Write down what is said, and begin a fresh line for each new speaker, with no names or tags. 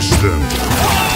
Finish them!